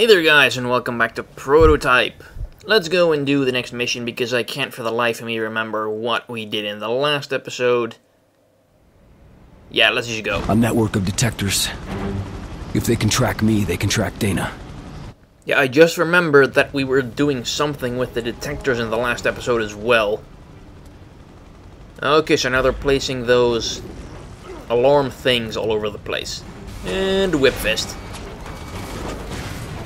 Hey there guys and welcome back to Prototype. Let's go and do the next mission because I can't for the life of me remember what we did in the last episode. Yeah, let's just go. A network of detectors. If they can track me, they can track Dana. Yeah, I just remembered that we were doing something with the detectors in the last episode as well. Okay, so now they're placing those alarm things all over the place. And Whip Fist.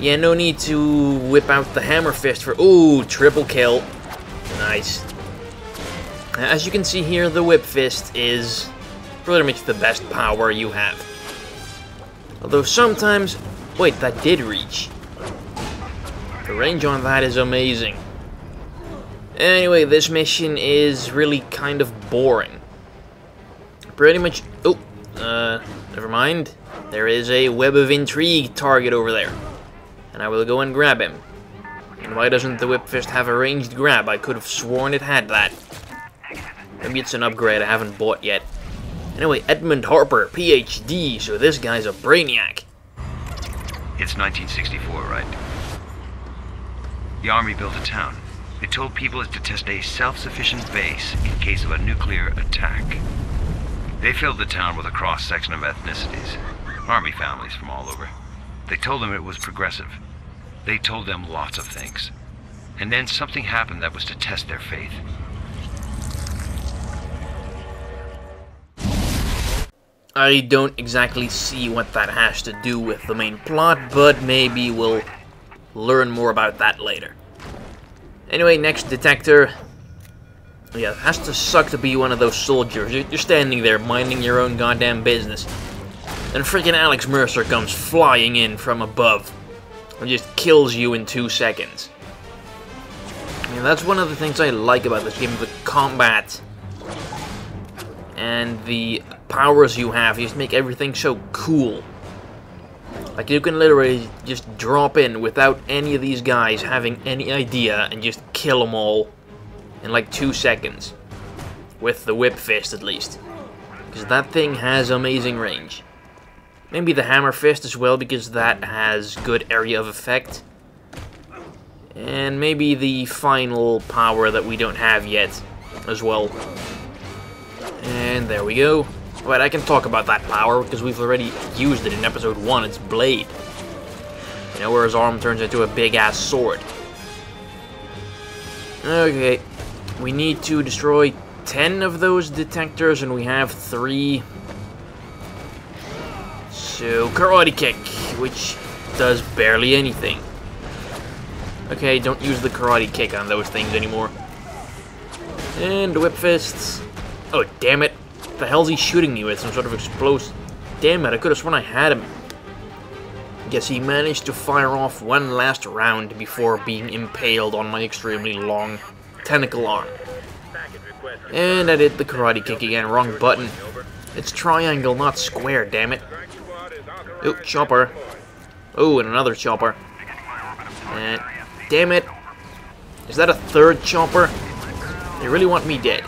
Yeah, no need to whip out the Hammer Fist for... Ooh, triple kill. Nice. As you can see here, the Whip Fist is pretty much the best power you have. Although sometimes... Wait, that did reach. The range on that is amazing. Anyway, this mission is really kind of boring. Pretty much... Oh, uh, never mind. There is a Web of Intrigue target over there. And I will go and grab him. And why doesn't the Whip Fist have a ranged grab? I could have sworn it had that. Maybe it's an upgrade I haven't bought yet. Anyway, Edmund Harper, PhD, so this guy's a brainiac. It's 1964, right? The Army built a town. They told people it's to test a self-sufficient base in case of a nuclear attack. They filled the town with a cross-section of ethnicities. Army families from all over. They told them it was progressive. They told them lots of things. And then something happened that was to test their faith. I don't exactly see what that has to do with the main plot, but maybe we'll learn more about that later. Anyway, next detector. Yeah, it has to suck to be one of those soldiers. You're standing there minding your own goddamn business. And freaking Alex Mercer comes flying in from above and just kills you in two seconds. That's one of the things I like about this game, the combat and the powers you have. You just make everything so cool. Like, you can literally just drop in without any of these guys having any idea and just kill them all in like two seconds. With the whip fist, at least. Because that thing has amazing range. Maybe the hammer fist as well, because that has good area of effect. And maybe the final power that we don't have yet as well. And there we go. Right, I can talk about that power because we've already used it in episode 1, it's Blade. You know, where his arm turns into a big-ass sword. Okay, we need to destroy 10 of those detectors and we have 3. So, Karate Kick, which does barely anything. Okay, don't use the Karate Kick on those things anymore. And Whip Fists. Oh, damn it. The hell's he shooting me with? Some sort of explosive... Damn it, I could have sworn I had him. Guess he managed to fire off one last round before being impaled on my extremely long tentacle arm. And I did the karate kick again, wrong button. It's triangle, not square, damn it. Oh, chopper. Oh, and another chopper. And damn it. Is that a third chopper? They really want me dead.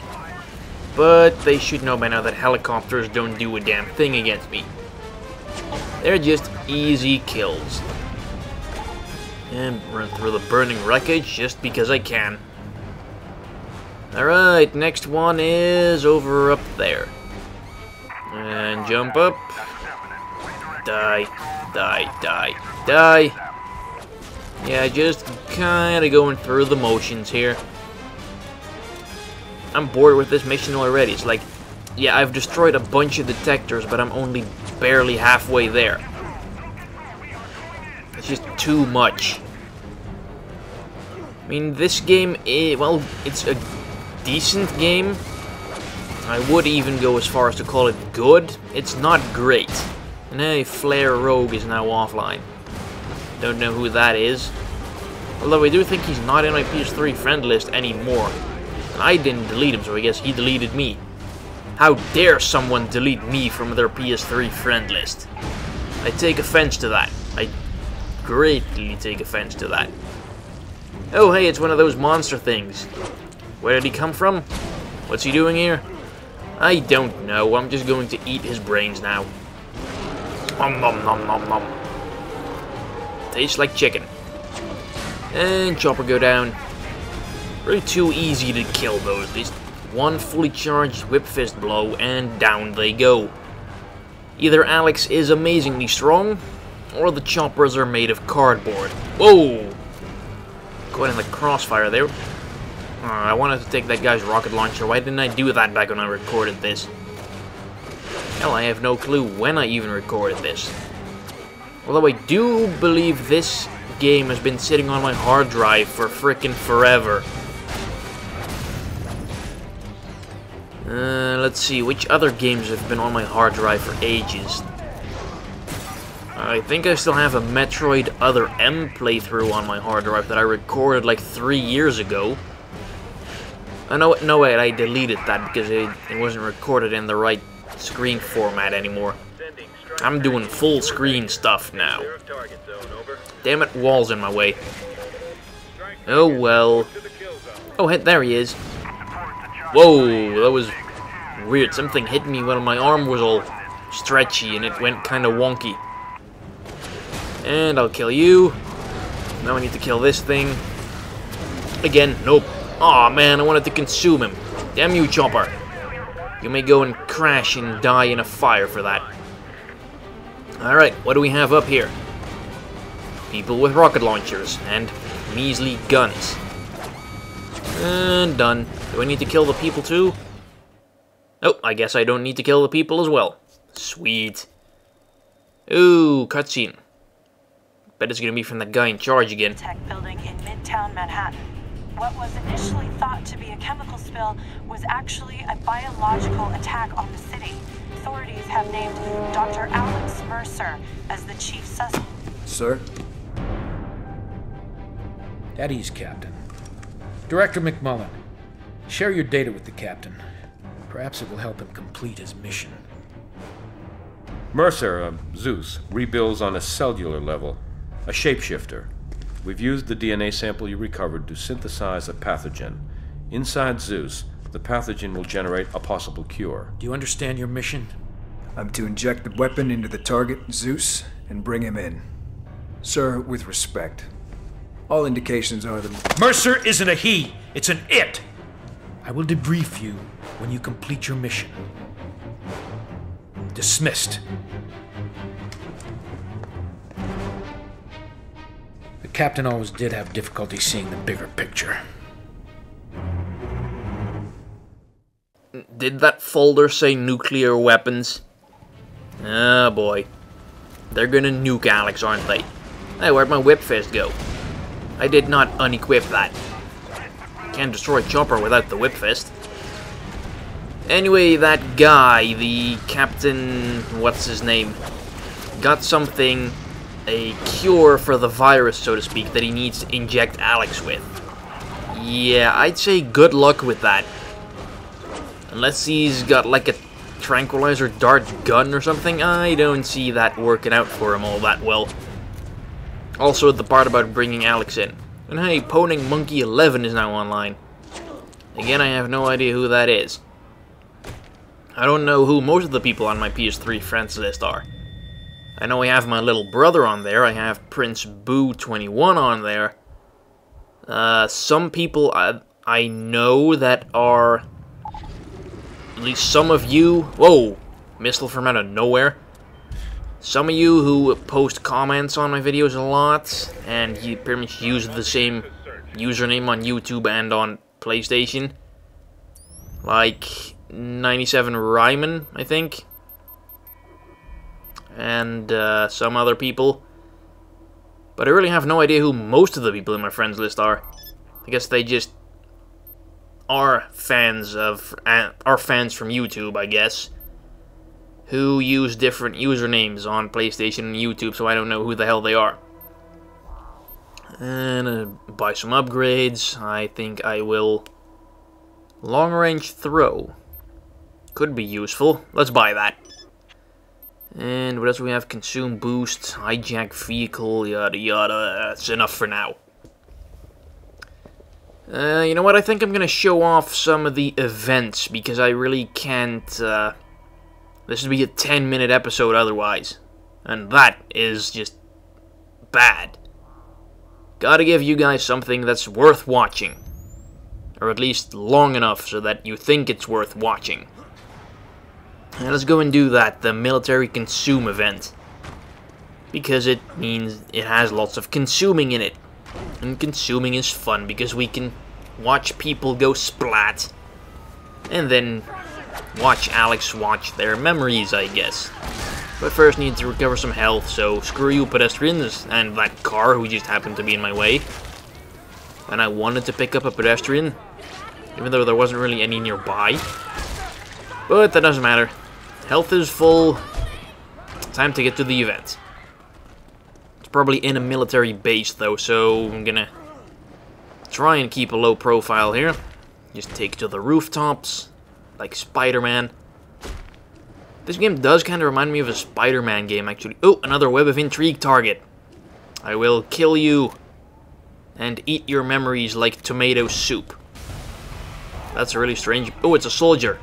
But they should know by now that helicopters don't do a damn thing against me. They're just easy kills. And run through the burning wreckage just because I can. Alright, next one is over up there. And jump up. Die, die, die, die. Yeah, just kinda going through the motions here. I'm bored with this mission already. It's like, yeah, I've destroyed a bunch of detectors, but I'm only barely halfway there. It's just too much. I mean, this game, is, well, it's a decent game. I would even go as far as to call it good. It's not great. And hey, Flare Rogue is now offline. Don't know who that is. Although I do think he's not in my PS3 friend list anymore. I didn't delete him, so I guess he deleted me. How dare someone delete me from their PS3 friend list? I take offense to that. I greatly take offense to that. Oh, hey, it's one of those monster things. Where did he come from? What's he doing here? I don't know. I'm just going to eat his brains now. Nom nom nom nom nom. Tastes like chicken. And Chopper go down. Really too easy to kill those. Just one fully charged Whip Fist blow and down they go. Either Alex is amazingly strong, or the choppers are made of cardboard. Whoa! Caught in the crossfire there. Uh, I wanted to take that guy's rocket launcher. Why didn't I do that back when I recorded this? Hell, I have no clue when I even recorded this. Although I do believe this game has been sitting on my hard drive for frickin' forever. Uh, let's see, which other games have been on my hard drive for ages? I think I still have a Metroid Other M playthrough on my hard drive that I recorded like three years ago. Oh, no, no, wait, I deleted that because it, it wasn't recorded in the right screen format anymore. I'm doing full screen stuff now. Damn it, wall's in my way. Oh well. Oh, hey, there he is. Whoa, that was weird. Something hit me when my arm was all stretchy and it went kind of wonky. And I'll kill you. Now I need to kill this thing. Again, nope. Aw, oh, man, I wanted to consume him. Damn you, Chopper. You may go and crash and die in a fire for that. Alright, what do we have up here? People with rocket launchers and measly guns. And done. Do I need to kill the people too? Oh, I guess I don't need to kill the people as well. Sweet. Ooh, cutscene. Bet it's gonna be from that guy in charge again. Tech building in Midtown Manhattan. What was initially thought to be a chemical spill was actually a biological attack on the city. Authorities have named Dr. Alex Mercer as the chief suspect. Sir? At ease, Captain. Director McMullen, share your data with the Captain. Perhaps it will help him complete his mission. Mercer, uh, Zeus, rebuilds on a cellular level. A shapeshifter. We've used the DNA sample you recovered to synthesize a pathogen. Inside Zeus, the pathogen will generate a possible cure. Do you understand your mission? I'm to inject the weapon into the target, Zeus, and bring him in. Sir, with respect, all indications are that. Mercer isn't a he, it's an it! I will debrief you when you complete your mission. Dismissed. The captain always did have difficulty seeing the bigger picture. Did that folder say nuclear weapons? Ah, oh boy. They're gonna nuke Alex, aren't they? Hey, where'd my whip fist go? I did not unequip that. Can't destroy Chopper without the whip fist. Anyway, that guy, the captain, what's his name, got something, a cure for the virus, so to speak, that he needs to inject Alex with. Yeah, I'd say good luck with that. Unless he's got like a tranquilizer dart gun or something, I don't see that working out for him all that well. Also, the part about bringing Alex in. And hey, Poning Monkey 11 is now online. Again, I have no idea who that is. I don't know who most of the people on my PS3 friends list are. I know I have my little brother on there. I have Prince Boo21 on there. Uh, some people I, I know that are... At least some of you... Whoa! Missile from out of nowhere. Some of you who post comments on my videos a lot, and you pretty much use the same username on YouTube and on PlayStation. Like, 97 Ryman, I think. And uh, some other people. But I really have no idea who most of the people in my friends list are. I guess they just are fans of uh, are fans from YouTube, I guess, who use different usernames on PlayStation and YouTube, so I don't know who the hell they are. And uh, buy some upgrades. I think I will long range throw. Could be useful. Let's buy that. And what else do we have? Consume boost, hijack vehicle, yada yada. That's enough for now. Uh, you know what? I think I'm gonna show off some of the events because I really can't. Uh, this would be a 10 minute episode otherwise. And that is just bad. gotta give you guys something that's worth watching. Or at least long enough so that you think it's worth watching. And let's go and do that, the military consume event. Because it means it has lots of consuming in it. And consuming is fun because we can watch people go splat. And then watch Alex watch their memories, I guess. But first need to recover some health, so screw you pedestrians and that car who just happened to be in my way. And I wanted to pick up a pedestrian, even though there wasn't really any nearby. But that doesn't matter. Health is full. Time to get to the event. It's probably in a military base though, so I'm gonna try and keep a low profile here. Just take to the rooftops, like Spider-Man. This game does kind of remind me of a Spider-Man game, actually. Oh, another Web of Intrigue target. I will kill you and eat your memories like tomato soup. That's really strange. Oh, it's a soldier.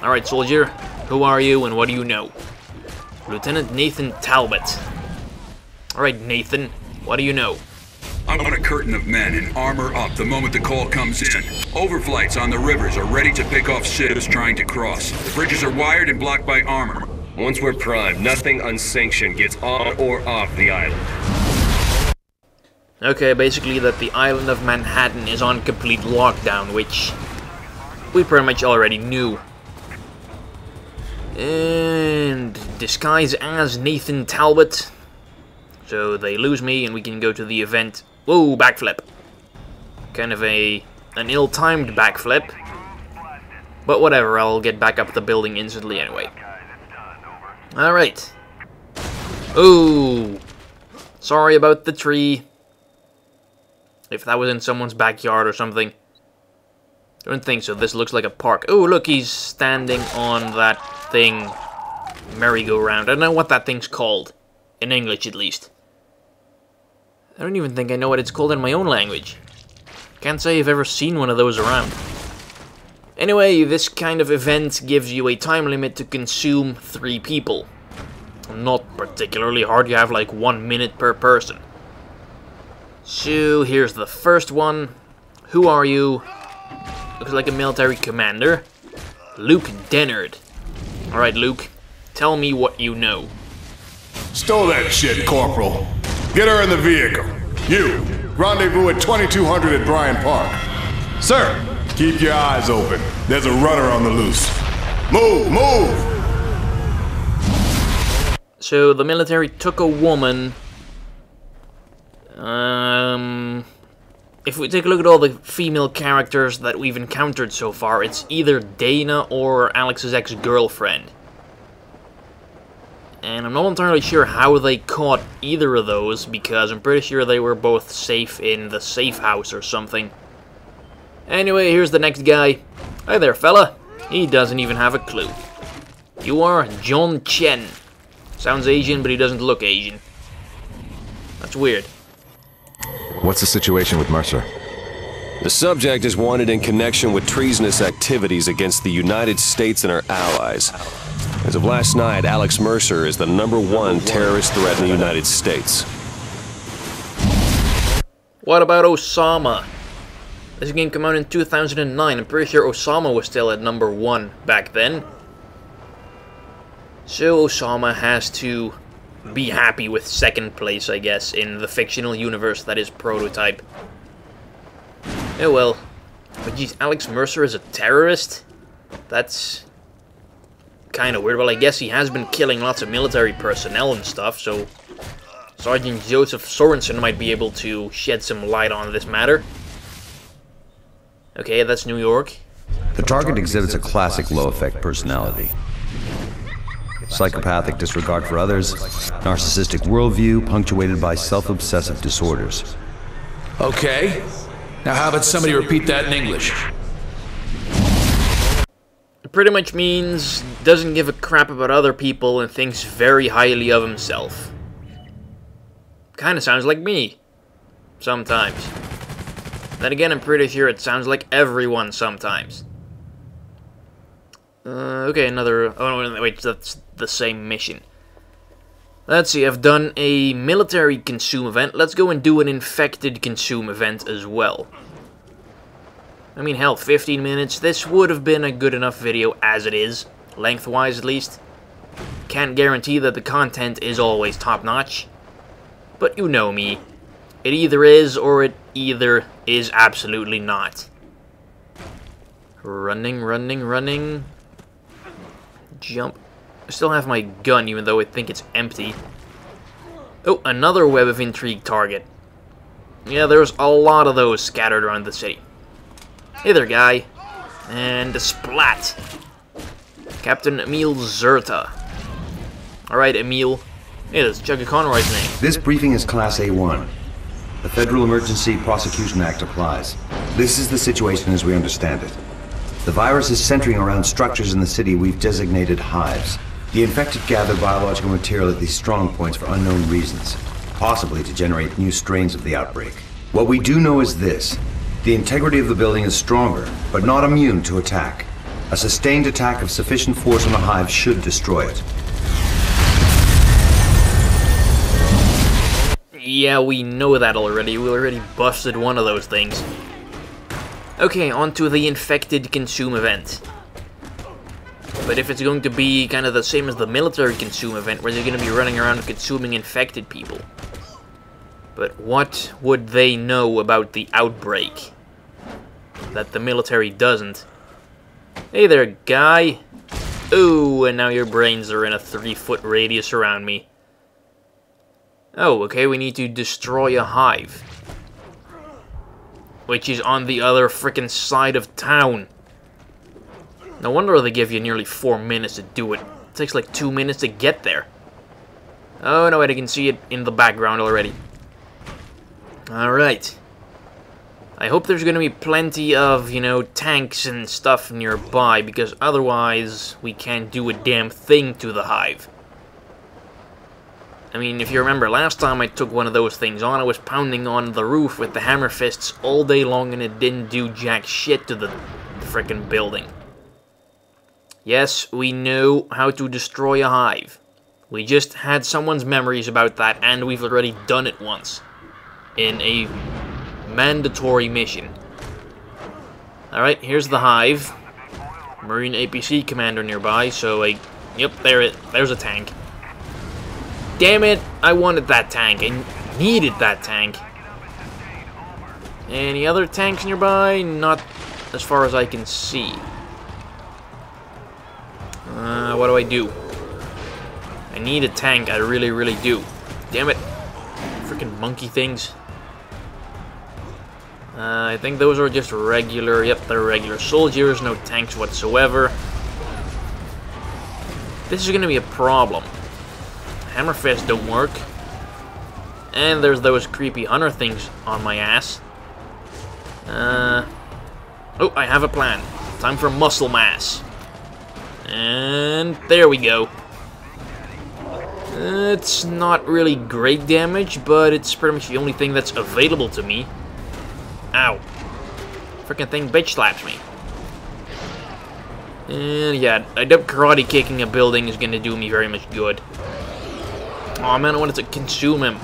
Alright, soldier. Who are you and what do you know? Lieutenant Nathan Talbot. Alright, Nathan. What do you know? I'm on a curtain of men in armor up the moment the call comes in. Overflights on the rivers are ready to pick off ships trying to cross. The bridges are wired and blocked by armor. Once we're primed, nothing unsanctioned gets on or off the island. Okay, basically that the island of Manhattan is on complete lockdown, which we pretty much already knew. And disguise as Nathan Talbot. So they lose me and we can go to the event. Whoa, backflip. Kind of a an ill-timed backflip. But whatever, I'll get back up the building instantly anyway. Alright. Ooh. Sorry about the tree. If that was in someone's backyard or something. Don't think so. This looks like a park. Oh, look, he's standing on that thing. Merry-go-round. I don't know what that thing's called. In English, at least. I don't even think I know what it's called in my own language. Can't say I've ever seen one of those around. Anyway, this kind of event gives you a time limit to consume three people. Not particularly hard, you have like one minute per person. So, here's the first one. Who are you? Looks like a military commander. Luke Dennard. Alright, Luke. Tell me what you know. Stole that shit, Corporal. Get her in the vehicle. You, rendezvous at 2200 at Bryant Park. Sir, keep your eyes open. There's a runner on the loose. Move, move! So the military took a woman. Um, if we take a look at all the female characters that we've encountered so far, it's either Dana or Alex's ex-girlfriend. And I'm not entirely sure how they caught either of those, because I'm pretty sure they were both safe in the safe house or something. Anyway, here's the next guy. Hi there, fella. He doesn't even have a clue. You are John Chen. Sounds Asian, but he doesn't look Asian. That's weird. What's the situation with Mercer? The subject is wanted in connection with treasonous activities against the United States and our allies. As of last night, Alex Mercer is the number one terrorist threat in the United States. What about Osama? This game came out in 2009. I'm pretty sure Osama was still at number one back then. So Osama has to be happy with second place, I guess, in the fictional universe that is Prototype. Oh well. But geez, Alex Mercer is a terrorist? That's kind of weird. Well, I guess he has been killing lots of military personnel and stuff, so Sergeant Joseph Sorensen might be able to shed some light on this matter. Okay, that's New York. The target exhibits a classic low-affect personality. Psychopathic disregard for others, narcissistic worldview punctuated by self-obsessive disorders. Okay. Now how about somebody repeat that in English? It pretty much means doesn't give a crap about other people and thinks very highly of himself. Kinda sounds like me. Sometimes. Then again, I'm pretty sure it sounds like everyone sometimes. Uh, okay, another... Oh, wait, that's the same mission. Let's see, I've done a military consume event. Let's go and do an infected consume event as well. I mean, hell, 15 minutes. This would have been a good enough video as it is, lengthwise at least. Can't guarantee that the content is always top-notch, but you know me. It either is or it either is absolutely not. Running, running, running. Jump. I still have my gun, even though I think it's empty. Oh, another web of intrigue target. Yeah, there's a lot of those scattered around the city. Hey there, guy. And a splat. Captain Emil Zerta. Alright, Emil. Hey, that's Chugga Conroy's name. This briefing is Class A1. The Federal Emergency Prosecution Act applies. This is the situation as we understand it. The virus is centering around structures in the city we've designated hives. The infected gather biological material at these strong points for unknown reasons, possibly to generate new strains of the outbreak. What we do know is this. The integrity of the building is stronger, but not immune to attack. A sustained attack of sufficient force on the hive should destroy it. Yeah, we know that already. We already busted one of those things. Okay, on to the infected consume event. But if it's going to be kind of the same as the military consume event, where they're going to be running around consuming infected people. But what would they know about the outbreak? That the military doesn't. Hey there, guy. Ooh, and now your brains are in a three-foot radius around me. Oh, okay, we need to destroy a hive. Which is on the other frickin' side of town. No wonder they give you nearly four minutes to do it. It takes like two minutes to get there. Oh, no, wait, I can see it in the background already. Alright. I hope there's gonna be plenty of, you know, tanks and stuff nearby, because otherwise we can't do a damn thing to the hive. I mean, if you remember, last time I took one of those things on, I was pounding on the roof with the hammer fists all day long and it didn't do jack shit to the frickin' building. Yes, we know how to destroy a hive. We just had someone's memories about that and we've already done it once. In a mandatory mission. Alright, here's the hive. Marine APC commander nearby, so I... Yep, there it. There's a tank. Damn it, I wanted that tank. I needed that tank. Any other tanks nearby? Not as far as I can see. Uh, what do I do? I need a tank, I really, really do. Damn it. Freaking monkey things. Uh, I think those are just regular, yep, they're regular soldiers, no tanks whatsoever. This is gonna be a problem. Hammerfist don't work. And there's those creepy hunter things on my ass. Uh, oh, I have a plan. Time for muscle mass. And there we go. It's not really great damage, but it's pretty much the only thing that's available to me. Ow. Freaking thing bitch slaps me. And yeah, I doubt karate kicking a building is gonna do me very much good. Oh man, I wanted to consume him.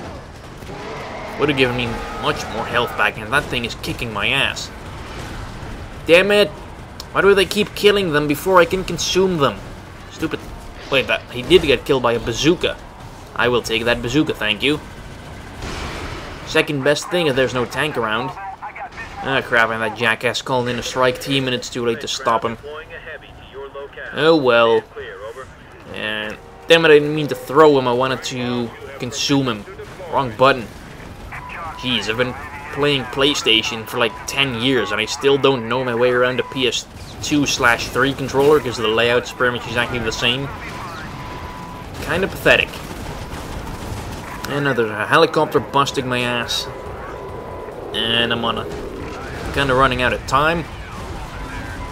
Would have given me much more health back, and that thing is kicking my ass. Damn it! Why do they keep killing them before I can consume them? Stupid. Wait, that he did get killed by a bazooka. I will take that bazooka, thank you. Second best thing if there's no tank around. Ah, crap, and that jackass called in a strike team and it's too late to stop him. Oh well. And damn it, I didn't mean to throw him, I wanted to consume him. Wrong button. Jeez, I've been playing PlayStation for like 10 years and I still don't know my way around a PS2 slash 3 controller because the layout's pretty much exactly the same. Kinda pathetic. And now there's a helicopter busting my ass. And I'm on a kinda running out of time.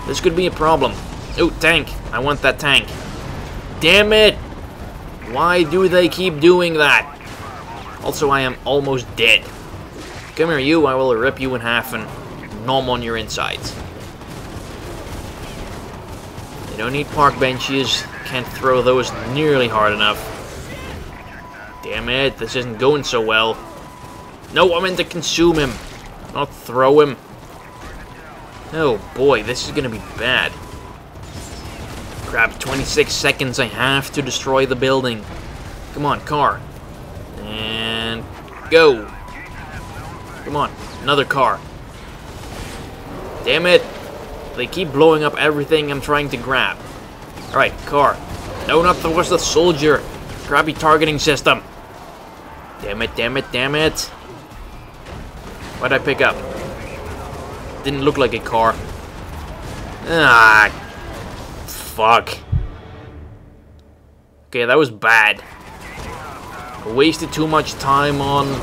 This could be a problem. Oh, tank. I want that tank. Damn it! Why do they keep doing that? Also, I am almost dead. Come here, you. I will rip you in half and nom on your insides. They don't need park benches. Can't throw those nearly hard enough. Damn it, this isn't going so well. No, I'm meant to consume him, not throw him. Oh boy, this is gonna be bad. Crap, 26 seconds, I have to destroy the building. Come on, car. And go. Come on, another car. Damn it. They keep blowing up everything I'm trying to grab. Alright, car. No, not was the soldier. Crappy targeting system. Damn it, damn it, damn it. What'd I pick up? Didn't look like a car. Ah, fuck. Okay, that was bad. Wasted too much time on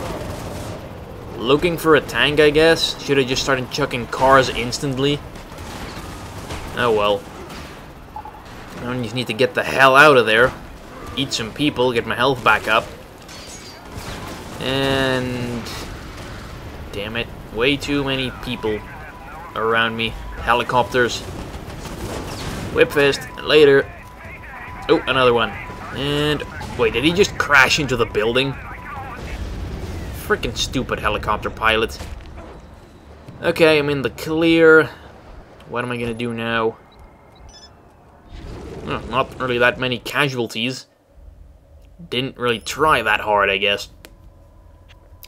looking for a tank, I guess. Should have just started chucking cars instantly. Oh well. I just need to get the hell out of there. Eat some people, get my health back up. And... Damn it. Way too many people around me. Helicopters. Whip fist. Later. Oh, another one. And... Wait, did he just crash into the building? Freaking stupid helicopter pilot. Okay, I'm in the clear. What am I gonna do now? Oh, not really that many casualties. Didn't really try that hard, I guess.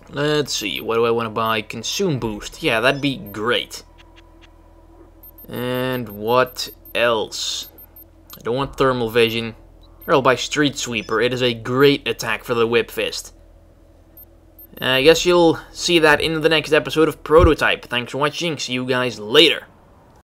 Let's see, what do I want to buy? Consume boost. Yeah, that'd be great. And what else? I don't want thermal vision. I'll buy Street Sweeper. It is a great attack for the Whip Fist. I guess you'll see that in the next episode of Prototype. Thanks for watching. See you guys later.